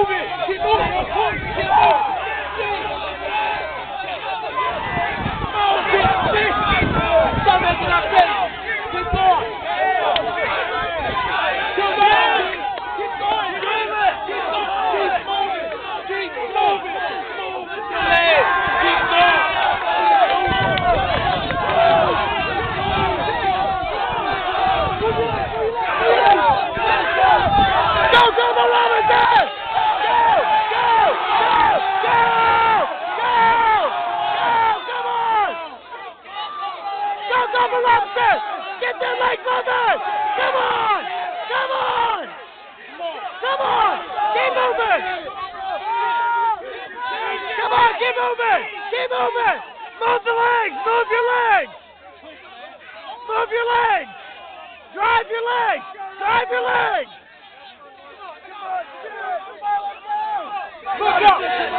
moving. Keep moving. Double lobster! Get their leg moving! Come on! Come on! Come on! Keep moving! Come on, keep moving! Keep moving! Move the legs! Move your legs! Move your legs! Drive your legs! Drive your legs! Your legs!